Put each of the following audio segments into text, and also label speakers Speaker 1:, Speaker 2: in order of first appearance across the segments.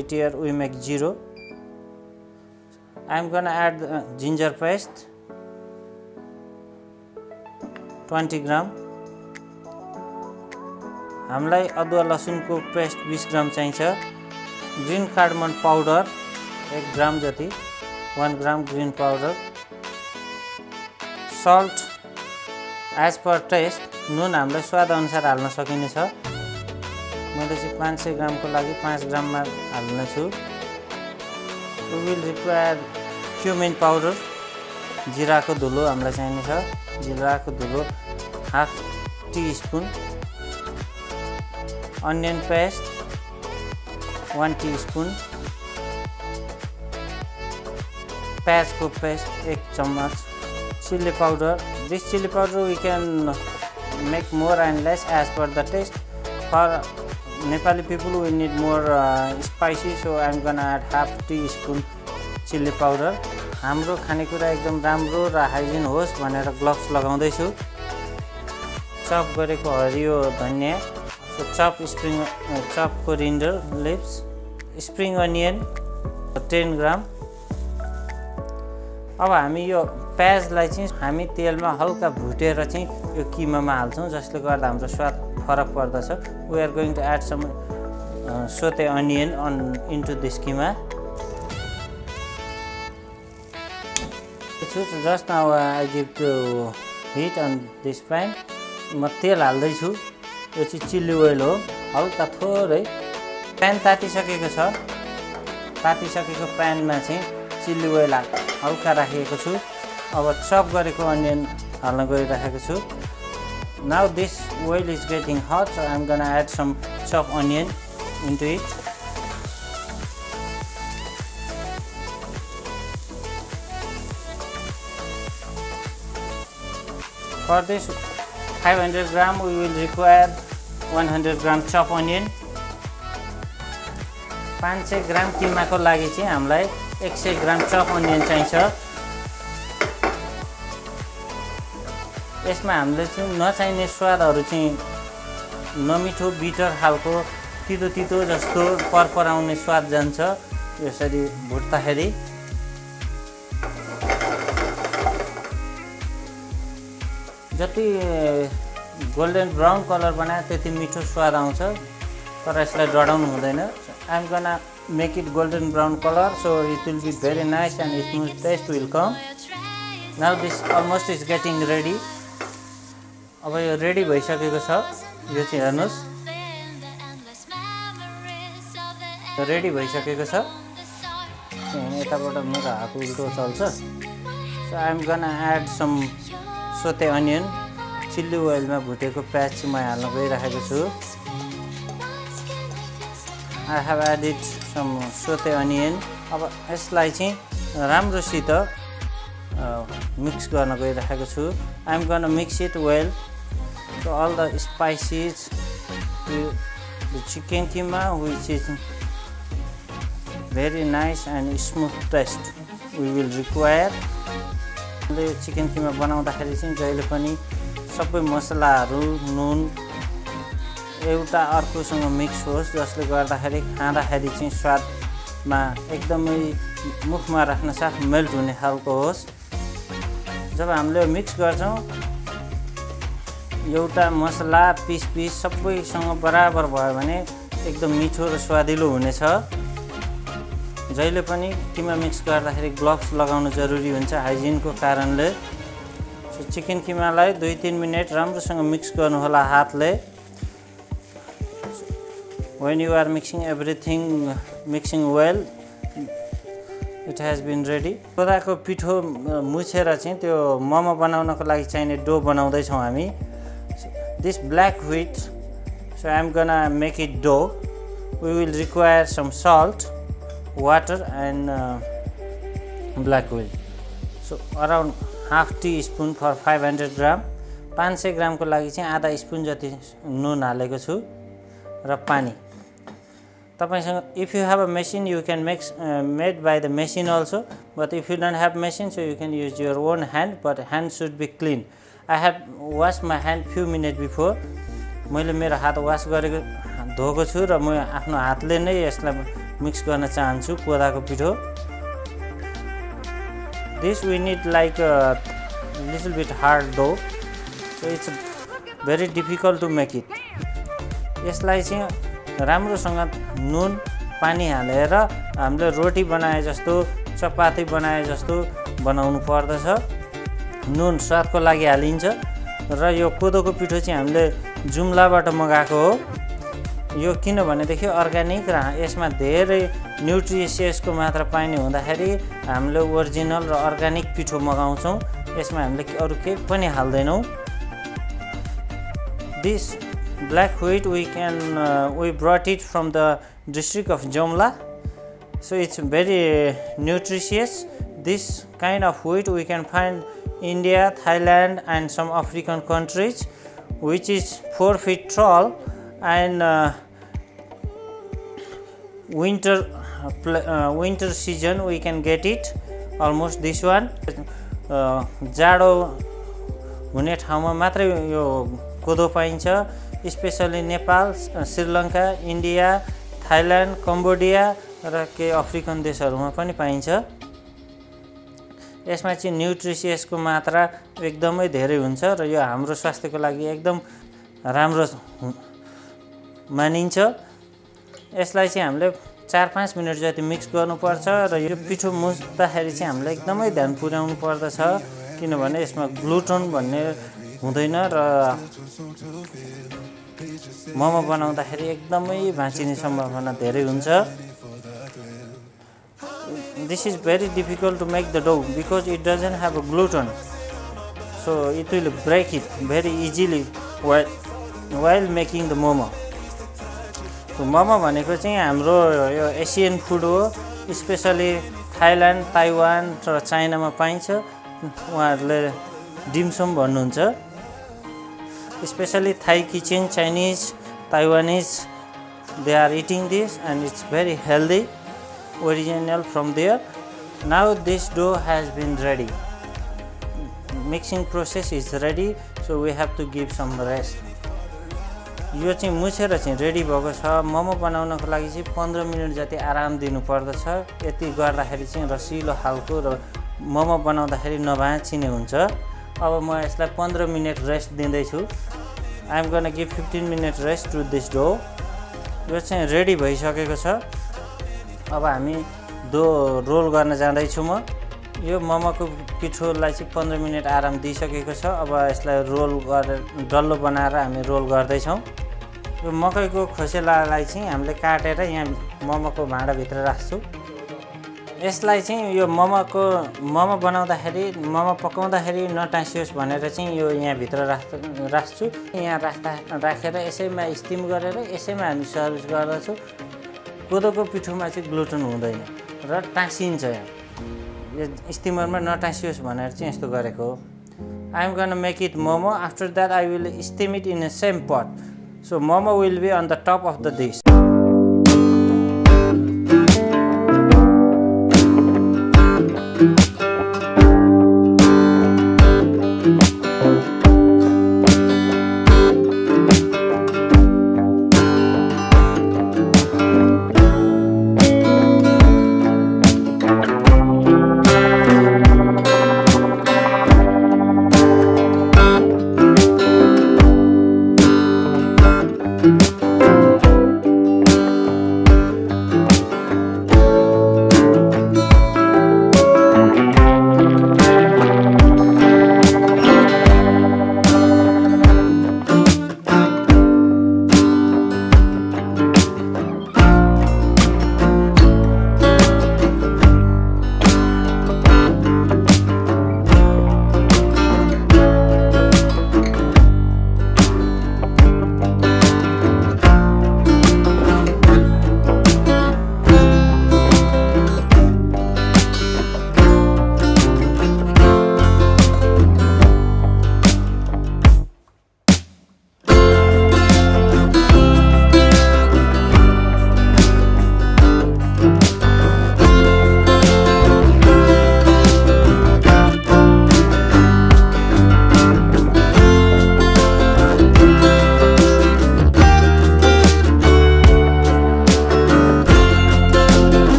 Speaker 1: it here we make 0 I'm gonna add uh, ginger paste. 20 gram हामीलाई अदुवा लसुनको paste बिस ग्राम चाहिन्छ। ग्रिन कार्डमन पाउडर एक ग्राम जति। One gram green powder salt as per taste नुन हामीलाई स्वादअनुसार हाल्न सकिनेछ। मैले चाहिँ पाँच सय ग्रामको लागि पाँच ग्राममा हाल्नेछु विल रिक्वायर क्युमिन पाउडर जिराको धुलो हामीलाई चाहिनेछ जिराको धुलो half teaspoon onion paste one teaspoon प्याजको पेस्ट एक चम्मच chilli powder. This chilli powder we can make more and less as per the taste for Nepali people we need more spicy so I'm gonna add half teaspoon chilli powder हाम्रो खानेकुरा एकदम राम्रो र hygiene होस् भनेर gloves लगाउँदैछु। Chop गरेको हरियो धनियाँ so chop spring chop coriander leaves spring onion ten gram अब हामी यो प्याजलाई चाहिँ हामी तेलमा हल्का भुटेर चाहिँ यो किमामा हाल्छौँ जसले गर्दा हाम्रो स्वाद फरक पर्दछ। We are going to add some saute onion on into this keema. Just now I give to heat on this pan म तेल हाल्दैछु। यो चाहिँ चिल्ली ओइल हो। हल्का थोरै प्यान तातिसकेको छ। तातिसकेको प्यानमा चाहिँ चिल्ली ओइल हल्का राखेको छु। अब चप गरेको अनियन हाल्न गइराखेको छु। Now this oil is getting hot so I'm gonna add some chop onion into it For this 500 gram we will require 100 gram chop onion. पाँच सय ग्राम किमाको लागि चाहिँ हामीलाई एक सय ग्राम चप अनियन चाहिन्छ। यसमा हामीले चाहिँ नचाहिने स्वादहरू चाहिँ नमिठो बिटर खालको तितो तितो जस्तो परपराउने स्वाद जान्छ। यसरी भुट्दाखेरि। जति गोल्डन ब्राउन कलर बनायो त्यति मिठो स्वाद आउँछ। तर यसलाई डढाउनु हुँदैन। I'm gonna make it golden brown colour so it will be very nice and it taste will come now this almost is getting ready अब यो रेडी भइसकेको छ। यो चाहिँ हेर्नुहोस्। रेडी भइसकेको छ। यताबाट मेरो हात उल्टो चल्छ। So I'm gonna add some saute onion chilli ओइलमा भुटेको प्याज चाहिँ म हाल्न गइराखेको छु। I have added some saute onion अब यसलाई चाहिँ राम्रोसित मिक्स गर्न गइराखेको छु। I'm gonna mix it well so all the spices the chicken keema which is very nice and smooth taste we will require यो चिकन किमा बनाउँदाखेरि चाहिँ जहिले पनि सबै मसलाहरू नुन एउटा अर्कोसँग मिक्स होस् जसले गर्दाखेरि खाँदाखेरि चाहिँ स्वादमा एकदमै मुखमा राख्न साथ मेल्ट हुने खालको होस् जब हामीले मिक्स गर्छौँ एउटा मसला पिस पिस सबैसँग बराबर भयो भने एकदम मिठो र स्वादिलो हुनेछ। जहिले पनि किमा मिक्स गर्दाखेरि ग्लोभ्स लगाउनु जरुरी हुन्छ हाइजिनको कारणले। चिकन किमालाई दुई तिन मिनट राम्रोसँग मिक्स गर्नुहोला हातले। When you are mixing everything mixing well it has been ready कोदाको पिठो मुछेर चाहिँ त्यो मोमो बनाउनको लागि चाहिने डो बनाउँदैछौँ हामी। This black wheat so I'm gonna make it dough we will require some salt water and black wheat so around half teaspoon for five hundred gram पाँच सय ग्रामको लागि चाहिँ आधा स्पुन जति नुन हालेको छु र पानी। तपाईँसँग if you have a machine you can makes made by the machine also but if you don't have machine so you can use your own hand but hand should be clean I have wash my hand few minute before मैले मेरो हात वास गरेको धोएको छु र म आफ्नो हातले नै यसलाई मिक्स गर्न चाहन्छु कोदाको पिठो। This we need like little bit hard dough so it's very difficult to make it यसलाई चाहिँ राम्रोसँग नुन पानी हालेर हामीले रोटी बनाए जस्तो चपाती बनाए जस्तो बनाउनु पर्दछ। नुन स्वादको लागि हालिन्छ। र यो कोदोको पिठो चाहिँ हामीले जुम्लाबाट मगाएको हो। यो किनभनेदेखि अर्ग्यानिक र यसमा धेरै न्युट्रिसियसको मात्रा पाइने हुँदाखेरि हामीले ओरिजिनल र अर्ग्यानिक पिठो मगाउँछौँ। यसमा हामीले अरू केही पनि हाल्दैनौँ। This black wheat we can we brought it from the district of Jumla so it's very nutritious. This kind of wheat we can find india thailand and some african countries which is 4 feet tall and uh, winter uh, winter season we can get it almost this one जाडो हुने ठाउँमा मात्रै यो कोदो पाइन्छ specially Nepal Sri Lanka India Thailand Cambodia र केही African देशहरूमा पनि पाइन्छ यसमा चाहिँ न्युट्रिसियसको मात्रा एकदमै धेरै हुन्छ र यो हाम्रो स्वास्थ्यको लागि एकदम राम्रो मानिन्छ। यसलाई चाहिँ हामीले चार पाँच मिनट जति मिक्स गर्नुपर्छ र यो पिठो मुस्दाखेरि चाहिँ हामीलाई एकदमै ध्यान पुर्याउनु पर्दछ किनभने यसमा ग्लुटोन भन्ने हुँदैन र मोमो बनाउँदाखेरि एकदमै भाँचिने सम्भावना धेरै हुन्छ। This is very difficult to make the dough because it doesn't have a gluten so it will break it very easily while, while making the momo so momo भनेको चाहिँ हाम्रो यो एसियन फुड हो स्पेसली थाइल्यान्ड ताइवान र चाइनामा पाइन्छ उहाँहरूले dim sum भन्नुहुन्छ especially Thai kitchen Chinese Taiwanese they are eating this and it's very healthy original from there. Now this dough has been ready. Mixing process is ready so we have to give some rest. यो चाहिँ मुछेर चाहिँ ready भएको छ। मोमो बनाउनको लागि चाहिँ पन्ध्र मिनट जति आराम दिनु पर्दछ यति गर्दाखेरि चाहिँ रसिलो खालको र मोमो बनाउँदाखेरि नभाँचिने हुन्छ। अब म यसलाई पन्ध्र मिनट रेस्ट दिँदैछु। I'm gonna give fifteen minute rest to this dough यो चाहिँ रेडी भइसकेको छ। अब हामी दो रोल गर्न जाँदैछु म। यो मोमोको पिठोलाई चाहिँ पन्ध्र मिनट आराम दिइसकेको छ। अब यसलाई रोल गरेर डल्लो बनाएर हामी रोल गर्दैछौँ। यो मकैको खोसेलालाई चाहिँ हामीले काटेर यहाँ मोमोको भाँडाभित्र राख्छौँ। यसलाई चाहिँ यो मोमोको मोमो बनाउँदाखेरि मोमो पकाउँदाखेरि नटाँसियोस् भनेर चाहिँ यो यहाँभित्र राख राख्छु। यहाँ राख्दा राखेर यसैमा स्टिम गरेर यसैमा हामी सर्भिस गर्दछौँ। कोदोको पिठोमा चाहिँ ग्लुटन हुँदैन र टाँसिन्छ यहाँ। स्टिमरमा नटाँसियोस् भनेर चाहिँ यस्तो गरेको हो। I'm gonna make it momo after that I will steam it in a same pot so momo will be on the top of the dish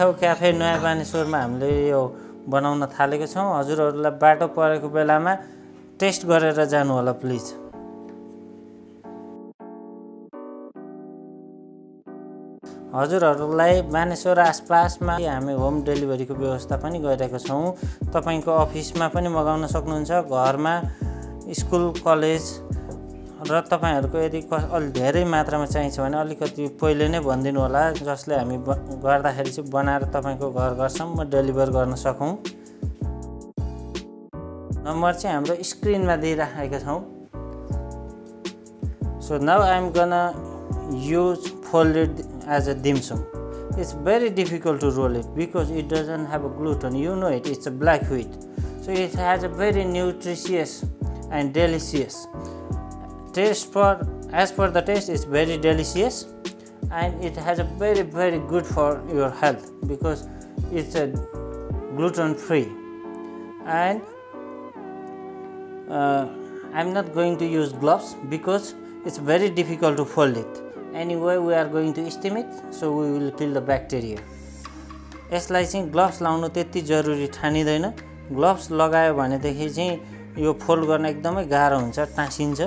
Speaker 1: छेउ क्याफे नयाँ बानेश्वरमा हामीले यो बनाउन थालेको छौँ। हजुरहरूलाई बाटो परेको बेलामा टेस्ट गरेर जानु होला प्लिज। हजुरहरूलाई मानेश्वर आसपासमा हामी होम डेलिभरीको व्यवस्था पनि गरिरहेको छौँ। तपाईँको अफिसमा पनि मगाउन सक्नुहुन्छ। घरमा स्कुल कलेज र तपाईँहरूको यदि अलि धेरै मात्रामा चाहिन्छ भने अलिकति पहिले नै भनिदिनु होला जसले हामी गर्दाखेरि चाहिँ बनाएर तपाईँको घर घरसम्म डेलिभर गर्न सकौँ नम्बर चाहिँ हाम्रो स्क्रिनमा दिइराखेका छौँ so now I'm gonna use folded a dim sum. It's very difficult to roll it because it doesn't have a gluten. You know it, it's a black wheat. So it has a very nutritious and delicious taste for as for the taste it's very delicious and it has a very very good for your health because it's a gluten free and uh, I'm not going to use gloves because it's very difficult to fold it anyway we are going to steam it so we will kill the bacteria यसलाई चाहिँ gloves लाउनु त्यति जरुरी ठानिँदैन gloves लगायो भनेदेखि चाहिँ यो फोल्ड गर्न एकदमै गाह्रो हुन्छ टाँसिन्छ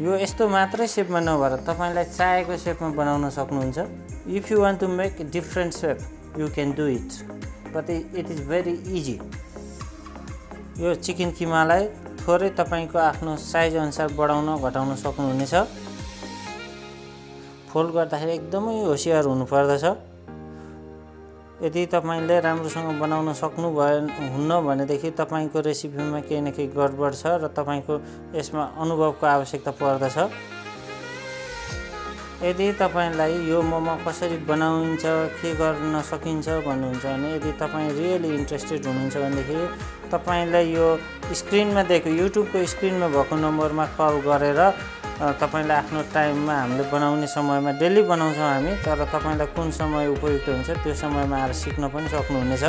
Speaker 1: यो यस्तो मात्रै सेपमा नभएर तपाईँलाई चाहेको सेपमा बनाउन सक्नुहुन्छ। If you want to make different shape you can do it but it is very easy यो चिकन किमालाई थोरै तपाईँको आफ्नो साइज अनुसार बढाउन घटाउन सक्नुहुनेछ। फोल्ड गर्दाखेरि एकदमै होसियार हुनुपर्दछ। यदि तपाईँले राम्रोसँग बनाउन सक्नु भए हुन्न भनेदेखि तपाईँको रेसिपीमा केही न केही गडबड छ र तपाईँको यसमा अनुभवको आवश्यकता पर्दछ। यदि तपाईँलाई यो मोमो कसरी बनाइन्छ के गर्न सकिन्छ भन्नुहुन्छ भने यदि तपाईँ रियली इन्ट्रेस्टेड हुनुहुन्छ भनेदेखि तपाईँलाई यो स्क्रिनमा दिएको युट्युबको स्क्रिनमा भएको नम्बरमा कल गरेर तपाईँलाई आफ्नो टाइममा हामीले बनाउने समयमा डेली बनाउँछौँ हामी तर तपाईँलाई कुन समय उपयुक्त हुन्छ त्यो समयमा आएर सिक्न पनि सक्नुहुनेछ।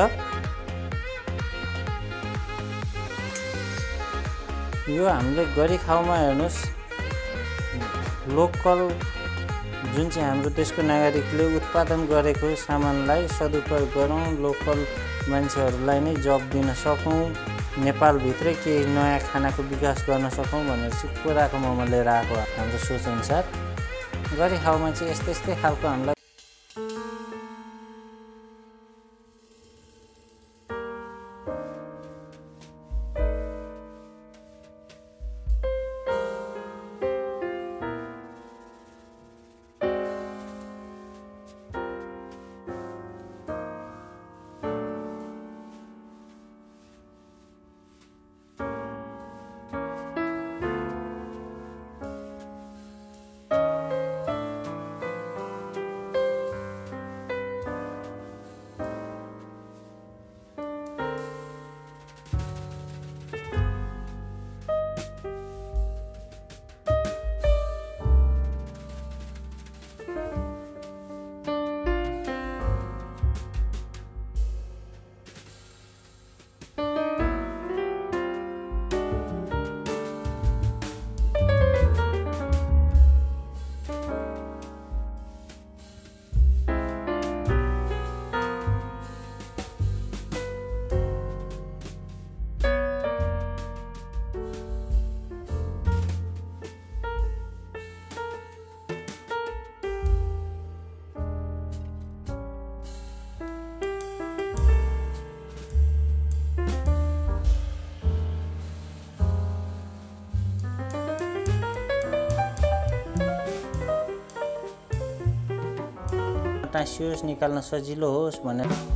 Speaker 1: यो हामीले गरी खाउमा हेर्नुहोस्। लोकल जुन चाहिँ हाम्रो देशको नागरिकले उत्पादन गरेको सामानलाई सदुपयोग गरौँ लोकल मान्छेहरूलाई नै जब दिन सकौँ। नेपालभित्रै केही नयाँ खानाको विकास गर्न सकौँ भनेर चाहिँ कुराको मोमो लिएर आएको हाम्रो सोचअनुसार। गरी खाउमा चाहिँ यस्तै यस्तै खालको हामीलाई टाँसियोस् निकाल्न सजिलो होस् भनेर।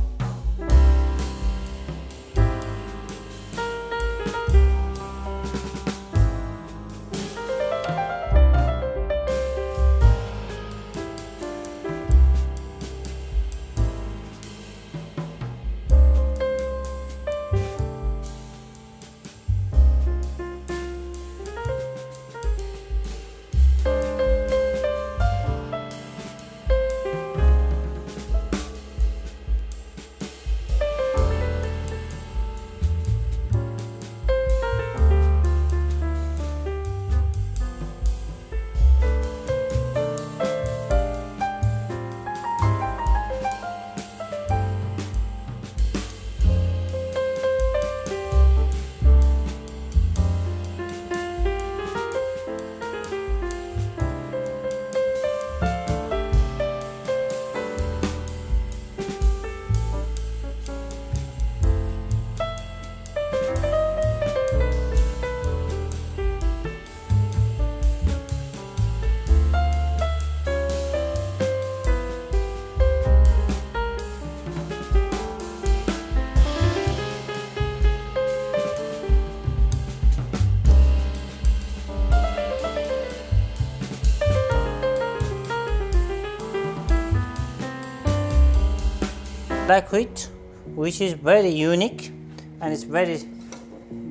Speaker 1: Black wheat which is very unique and it's very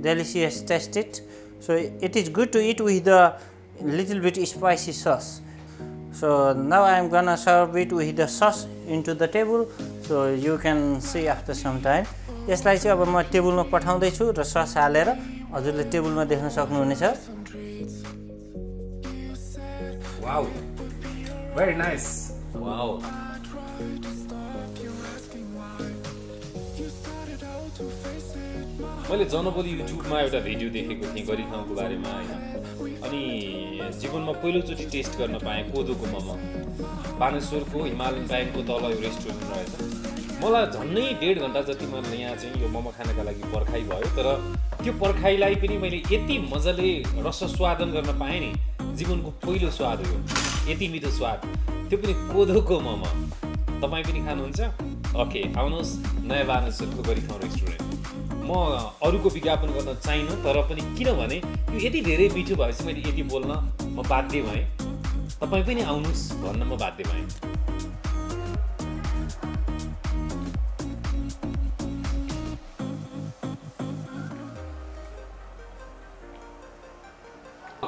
Speaker 1: delicious tasted so it is good to eat with the little bit spicy sauce so now i am gonna serve it with the sauce into the table so you can see after some time यसलाई चाहिँ अब म टेबलमा पठाउँदैछु र sauce हालेर हजुरले टेबलमा देख्न सक्नुहुनेछ
Speaker 2: Wow. Very nice. Wow. मैले जनपदी युट्युबमा एउटा भिडियो देखेको थिएँ गरी ठाउँको बारेमा होइन? अनि जीवनमा पहिलोचोटि टेस्ट गर्न पाएँ कोदोको मोमो। बानेश्वरको हिमालयन ब्याङ्कको तल यो रेस्टुरेन्ट रहेछ। मलाई झन्डै डेढ घन्टा जति मलाई यहाँ चाहिँ यो मोमो खानका लागि पर्खाइ भयो तर त्यो पर्खाइलाई पनि मैले यति मजाले रस स्वादन गर्न पाएँ नि जीवनको पहिलो स्वाद हो यति मिठो स्वाद। त्यो पनि कोदोको मोमो। तपाईँ पनि खानुहुन्छ? ओके आउनुहोस् नयाँ बानेश्वरको गरिखाउँ रेस्टुरेन्ट। म अरूको विज्ञापन गर्न चाहिनँ तर पनि किनभने यो यति धेरै मिठो भएपछि मैले यति बोल्न म बाध्य भएँ। तपाईँ पनि आउनुहोस् भन्न म बाध्य भएँ।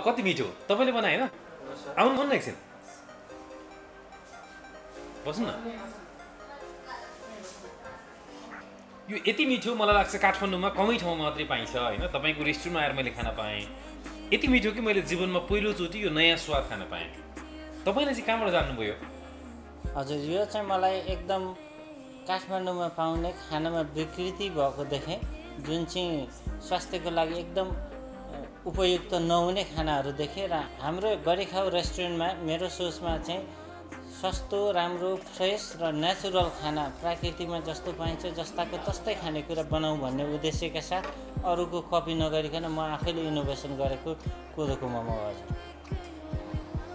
Speaker 2: कति मिठो? तपाईँले बनाए होइन आउनु भन्नु एकछिन बस्नु न। यो यति मिठो मलाई लाग्छ काठमाडौँमा कमै ठाउँमा मात्रै पाइन्छ होइन? तपाईँको रेस्टुरेन्टमा आएर मैले खान पाएँ। यति मिठो कि मैले जीवनमा पहिलोचोटि यो नयाँ स्वाद खान पाएँ। तपाईँले चाहिँ कहाँबाट जान्नुभयो?
Speaker 1: हजुर यो चाहिँ मलाई एकदम काठमाडौँमा पाउने खानामा विकृति भएको देखेँ। जुन चाहिँ स्वास्थ्यको लागि एकदम उपयुक्त नहुने खानाहरू देखेँ र हाम्रो गरिखाउ रेस्टुरेन्टमा मेरो सोचमा चाहिँ सस्तो राम्रो फ्रेस र नेचुरल खाना प्राकृतिकमा जस्तो पाइन्छ जस्ताको तस्तै खानेकुरा बनाऊँ भन्ने उद्देश्यका साथ अरूको कपी नगरिकन म आफैले इनोभेसन गरेको कोदोको मोमो हजुर।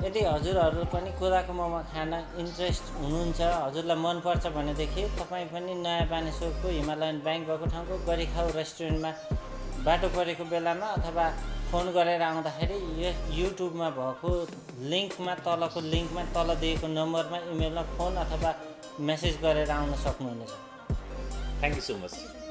Speaker 1: यदि हजुरहरू पनि कोदाको मोमो खान इन्ट्रेस्ट हुनुहुन्छ हजुरलाई मनपर्छ भनेदेखि तपाईँ पनि नयाँ बानेश्वरको हिमालयन ब्याङ्क भएको ठाउँको गरिखाउ रेस्टुरेन्टमा बाटो परेको बेलामा अथवा फोन गरेर आउँदाखेरि यो युट्युबमा भएको लिङ्कमा तलको लिङ्कमा तल दिएको नम्बरमा इमेलमा फोन अथवा मेसेज गरेर आउन सक्नुहुनेछ।
Speaker 2: Thank you so much